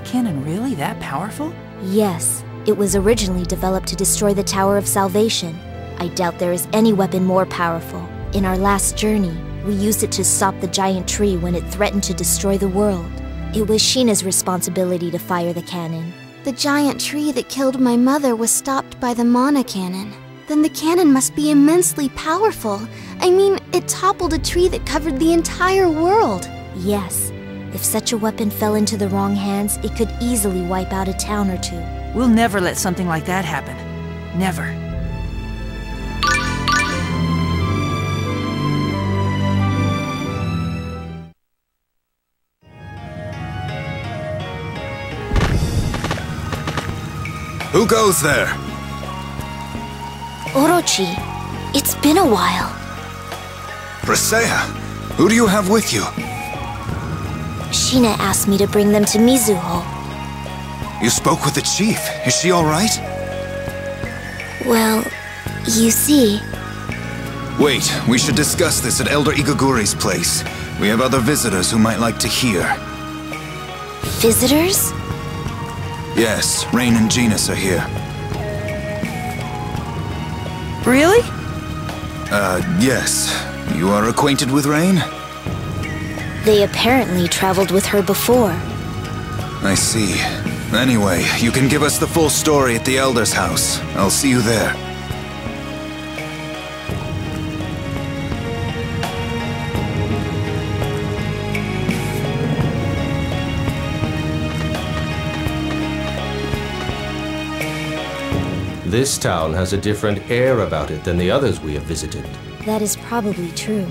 the Mana Cannon really that powerful? Yes, it was originally developed to destroy the Tower of Salvation. I doubt there is any weapon more powerful. In our last journey, we used it to stop the giant tree when it threatened to destroy the world. It was Sheena's responsibility to fire the cannon. The giant tree that killed my mother was stopped by the Mana Cannon. Then the cannon must be immensely powerful. I mean, it toppled a tree that covered the entire world. Yes, if such a weapon fell into the wrong hands, it could easily wipe out a town or two. We'll never let something like that happen. Never. Who goes there? Orochi, it's been a while. Presea, who do you have with you? Sheena asked me to bring them to Mizuho. You spoke with the chief. Is she alright? Well, you see... Wait, we should discuss this at Elder Igaguri's place. We have other visitors who might like to hear. Visitors? Yes, Raine and Genis are here. Really? Uh, yes. You are acquainted with Raine? They apparently traveled with her before. I see. Anyway, you can give us the full story at the Elder's house. I'll see you there. This town has a different air about it than the others we have visited. That is probably true.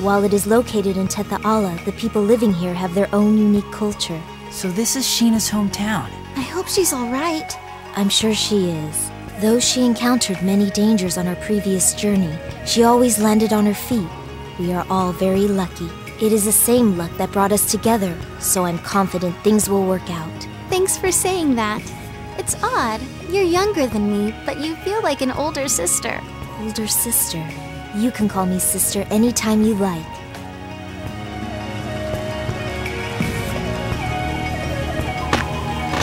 While it is located in Tethe'alla, the people living here have their own unique culture. So this is Sheena's hometown. I hope she's alright. I'm sure she is. Though she encountered many dangers on her previous journey, she always landed on her feet. We are all very lucky. It is the same luck that brought us together, so I'm confident things will work out. Thanks for saying that. It's odd. You're younger than me, but you feel like an older sister. Older sister. You can call me sister anytime you like.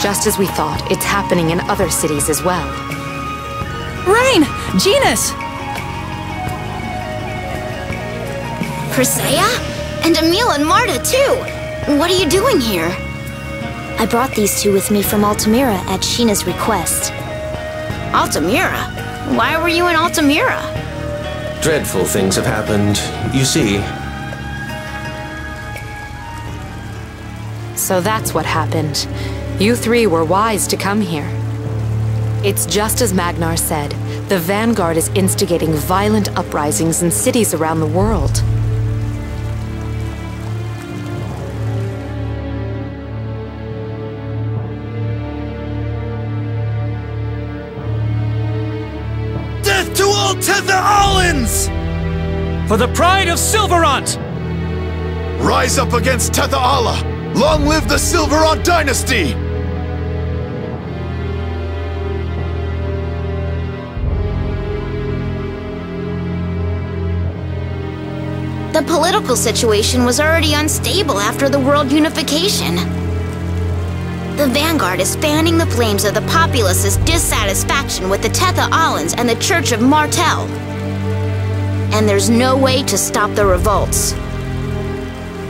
Just as we thought, it's happening in other cities as well. Raine! Genis! Presea? And Emil and Marta, too! What are you doing here? I brought these two with me from Altamira at Sheena's request. Altamira? Why were you in Altamira? Dreadful things have happened. You see, So that's what happened. You three were wise to come here. It's just as Magnar said. The Vanguard is instigating violent uprisings in cities around the world. For the pride of Sylvarant! Rise up against Tethe'alla! Long live the Sylvarant dynasty! The political situation was already unstable after the world unification. The Vanguard is fanning the flames of the populace's dissatisfaction with the Tetha Tethe'allans and the Church of Martel. And there's no way to stop the revolts.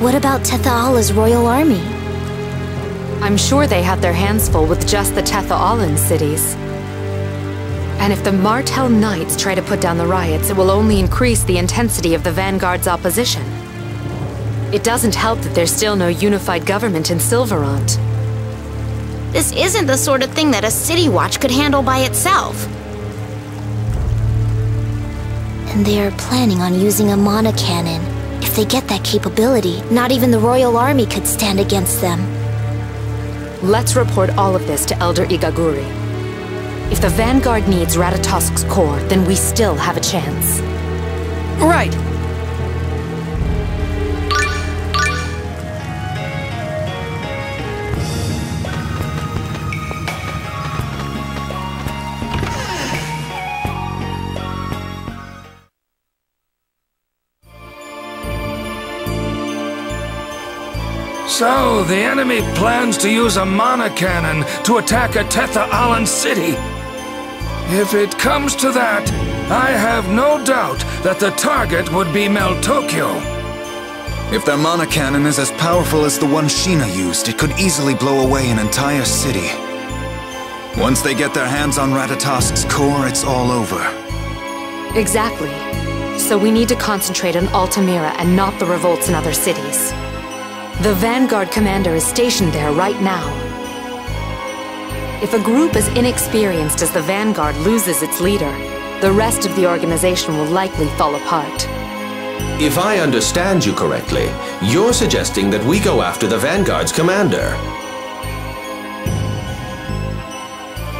What about Tethe'alla's royal army? I'm sure they have their hands full with just the Tethe'allan cities. And if the Martel Knights try to put down the riots, it will only increase the intensity of the Vanguard's opposition. It doesn't help that there's still no unified government in Sylvarant. This isn't the sort of thing that a city watch could handle by itself. And they are planning on using a mana cannon. If they get that capability, not even the royal army could stand against them. Let's report all of this to Elder Igaguri. If the Vanguard needs Ratatosk's core, then we still have a chance. Right. So, the enemy plans to use a mana cannon to attack a Tethe'allan city. If it comes to that, I have no doubt that the target would be Meltokyo. If their mana cannon is as powerful as the one Sheena used, it could easily blow away an entire city. Once they get their hands on Ratatosk's core, it's all over. Exactly. So we need to concentrate on Altamira and not the revolts in other cities. The Vanguard commander is stationed there right now. If a group as inexperienced as the Vanguard loses its leader, the rest of the organization will likely fall apart. If I understand you correctly, you're suggesting that we go after the Vanguard's commander.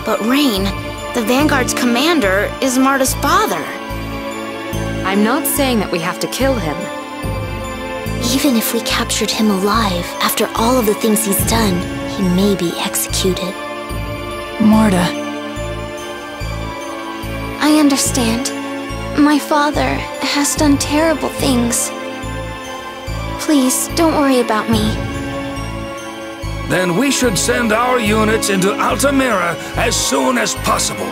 But Raine, the Vanguard's commander is Marta's father. I'm not saying that we have to kill him. Even if we captured him alive, after all of the things he's done, he may be executed. Marta. I understand. My father has done terrible things. Please, don't worry about me. Then we should send our units into Altamira as soon as possible.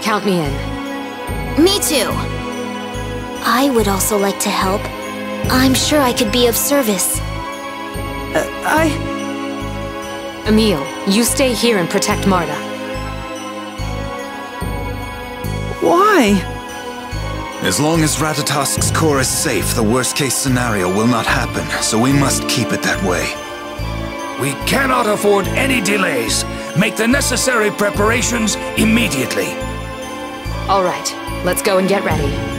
Count me in. Me too. I would also like to help. I'm sure I could be of service. Uh, I... Emil, you stay here and protect Marta. Why? As long as Ratatosk's core is safe, the worst-case scenario will not happen, so we must keep it that way. We cannot afford any delays. Make the necessary preparations immediately. All right, let's go and get ready.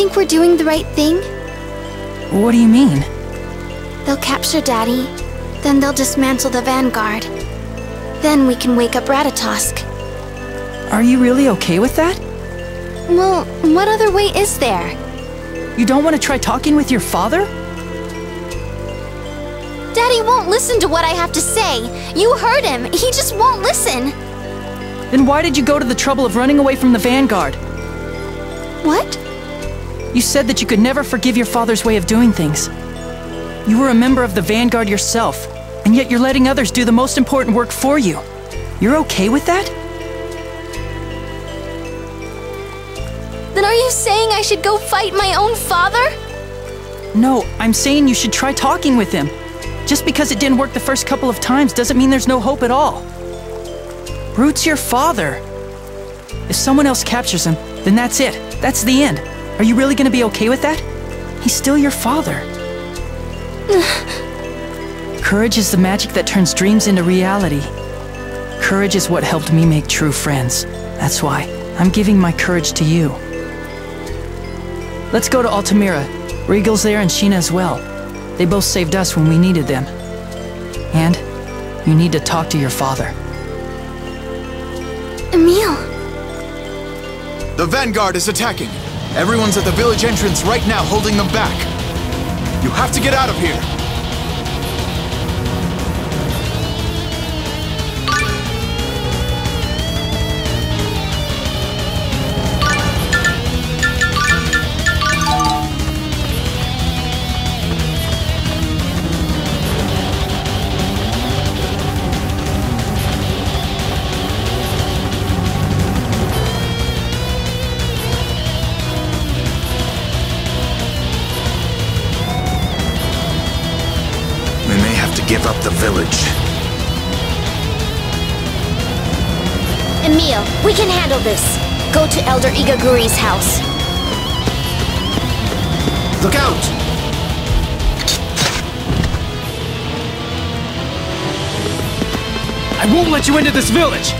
Think we're doing the right thing? What do you mean? They'll capture Daddy, then they'll dismantle the Vanguard. Then we can wake up Ratatosk. Are you really okay with that? Well, what other way is there? You don't want to try talking with your father? Daddy won't listen to what I have to say. You heard him. He just won't listen. Then why did you go to the trouble of running away from the Vanguard? What? You said that you could never forgive your father's way of doing things. You were a member of the Vanguard yourself, and yet you're letting others do the most important work for you. You're okay with that? Then are you saying I should go fight my own father? No, I'm saying you should try talking with him. Just because it didn't work the first couple of times doesn't mean there's no hope at all. Root's your father. If someone else captures him, then that's it. That's the end. Are you really gonna be okay with that? He's still your father. Courage is the magic that turns dreams into reality. Courage is what helped me make true friends. That's why I'm giving my courage to you. Let's go to Altamira. Regal's there and Sheena as well. They both saved us when we needed them. And you need to talk to your father. Emil. The Vanguard is attacking. Everyone's at the village entrance right now, holding them back. You have to get out of here. Go to Igaguri's house. Look out! I won't let you into this village!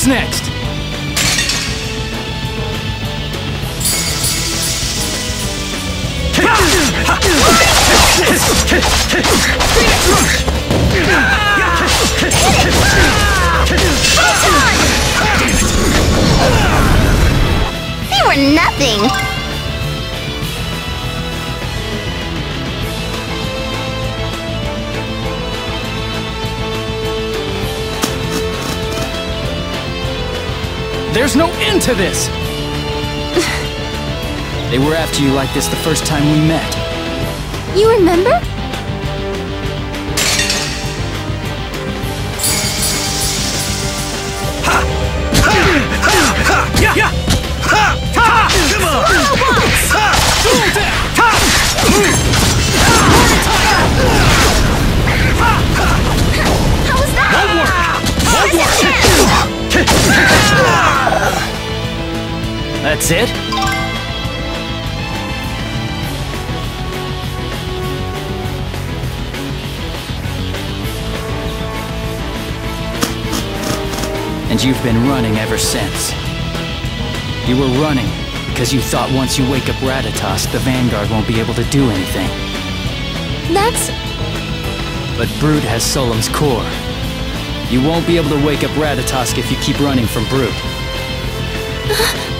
Who's next? They were nothing. There's no end to this! They were after you like this the first time we met. You remember? That's it? And you've been running ever since. You were running because you thought once you wake up Ratatosk, the Vanguard won't be able to do anything. That's... But Brute has Solum's core. You won't be able to wake up Ratatosk if you keep running from Brute.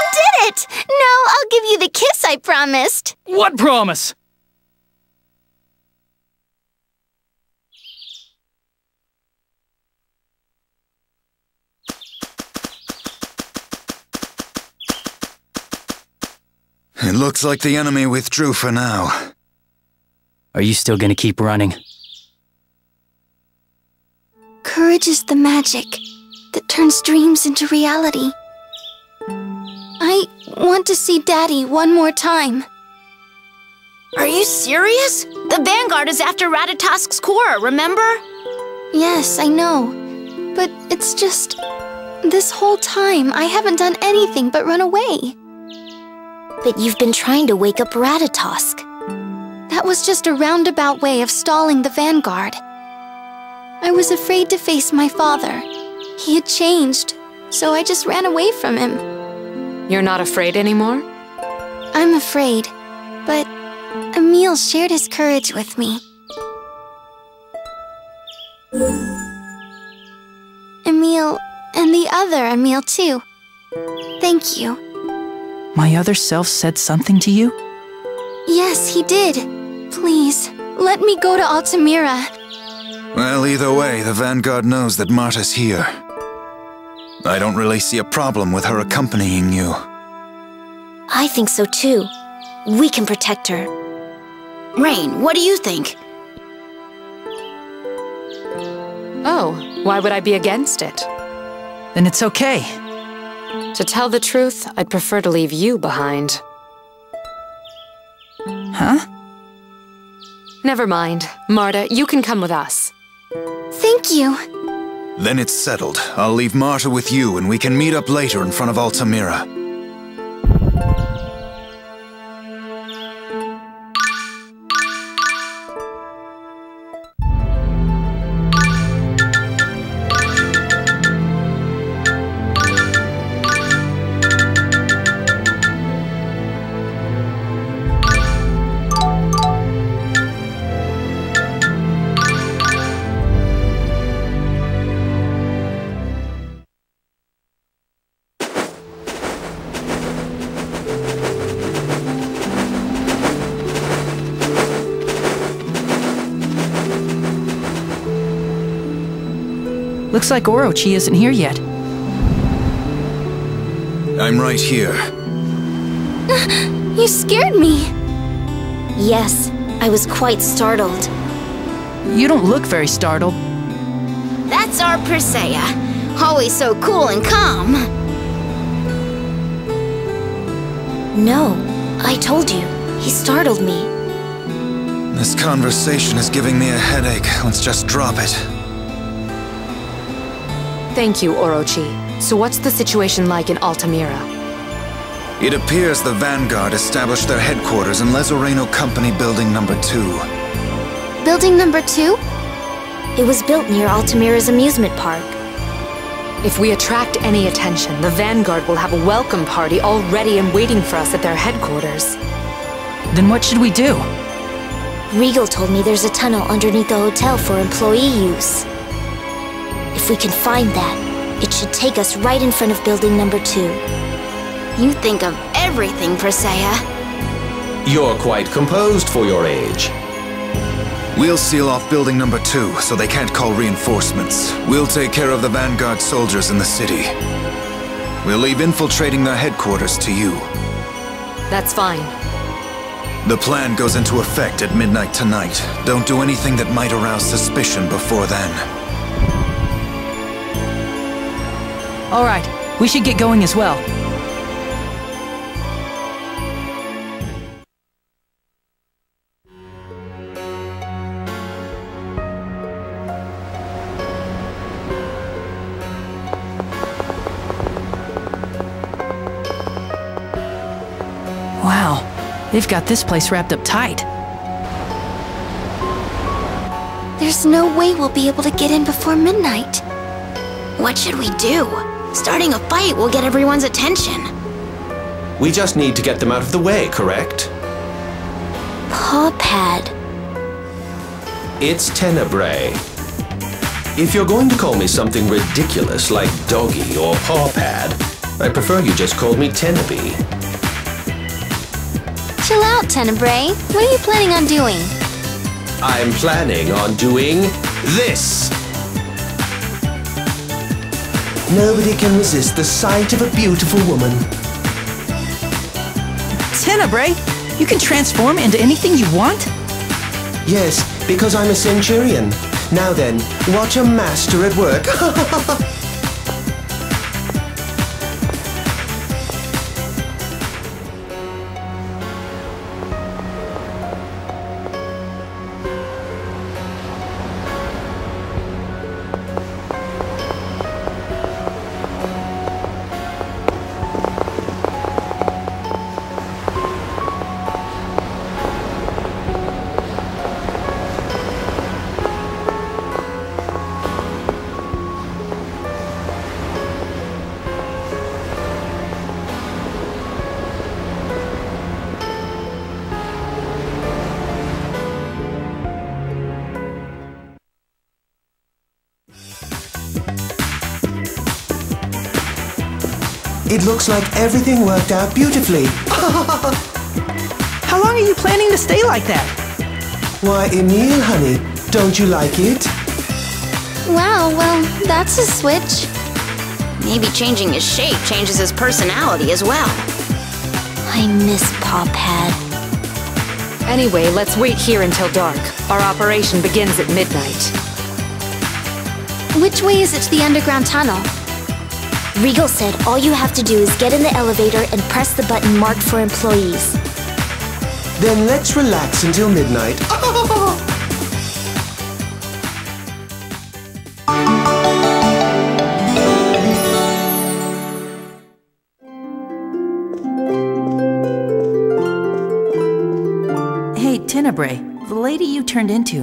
You did it! Now I'll give you the kiss I promised. What promise? It looks like the enemy withdrew for now. Are you still gonna keep running? Courage is the magic that turns dreams into reality. I want to see Daddy one more time. Are you serious? The Vanguard is after Ratatosk's core, remember? Yes, I know. But it's just. This whole time, I haven't done anything but run away. But you've been trying to wake up Ratatosk. That was just a roundabout way of stalling the Vanguard. I was afraid to face my father. He had changed, so I just ran away from him. You're not afraid anymore? I'm afraid, but Emil shared his courage with me. Emil, and the other Emil too. Thank you. My other self said something to you? Yes, he did. Please, let me go to Altamira. Well, either way, the Vanguard knows that Marta's here. I don't really see a problem with her accompanying you. I think so too. We can protect her. Raine, what do you think? Oh, why would I be against it? Then it's okay. To tell the truth, I'd prefer to leave you behind. Huh? Never mind. Marta, you can come with us. Thank you. Then it's settled. I'll leave Marta with you and we can meet up later in front of Altamira. Looks like Orochi isn't here yet. I'm right here. You scared me. Yes, I was quite startled. You don't look very startled. That's our Presea. Always so cool and calm. No, I told you. He startled me. This conversation is giving me a headache. Let's just drop it. Thank you, Orochi. So what's the situation like in Altamira? It appears the Vanguard established their headquarters in Lezareno Company Building Number 2. Building number two? It was built near Altamira's amusement park. If we attract any attention, the Vanguard will have a welcome party all ready and waiting for us at their headquarters. Then what should we do? Regal told me there's a tunnel underneath the hotel for employee use. If we can find that, it should take us right in front of building number two. You think of everything, Presea. You're quite composed for your age. We'll seal off building number 2 so they can't call reinforcements. We'll take care of the Vanguard soldiers in the city. We'll leave infiltrating their headquarters to you. That's fine. The plan goes into effect at midnight tonight. Don't do anything that might arouse suspicion before then. All right, we should get going as well. Wow, they've got this place wrapped up tight. There's no way we'll be able to get in before midnight. What should we do? Starting a fight will get everyone's attention. We just need to get them out of the way, correct? Paw pad. It's Tenebrae. If you're going to call me something ridiculous like doggy or paw pad, I prefer you just called me Tenebrae. Chill out, Tenebrae. What are you planning on doing? I'm planning on doing this. Nobody can resist the sight of a beautiful woman. Tenebrae, you can transform into anything you want? Yes, because I'm a centurion. Now then, watch a master at work. It looks like everything worked out beautifully. How long are you planning to stay like that? Why, Emil, honey, don't you like it? Wow, well, that's a switch. Maybe changing his shape changes his personality as well. I miss Paw Pad. Anyway, let's wait here until dark. Our operation begins at midnight. Which way is it to the underground tunnel? Regal said all you have to do is get in the elevator and press the button marked for employees. Then let's relax until midnight. Hey, Tenebrae, the lady you turned into,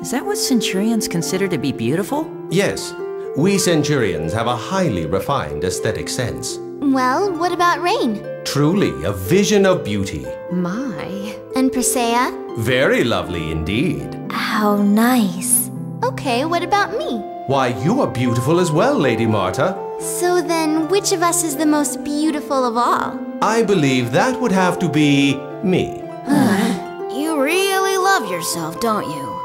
is that what Centurions consider to be beautiful? yes, we centurions have a highly refined aesthetic sense. Well, what about Raine? Truly a vision of beauty. My. And Presea? Very lovely indeed. How nice. Okay, what about me? Why, you are beautiful as well, Lady Marta. So then, which of us is the most beautiful of all? I believe that would have to be me. You really love yourself, don't you?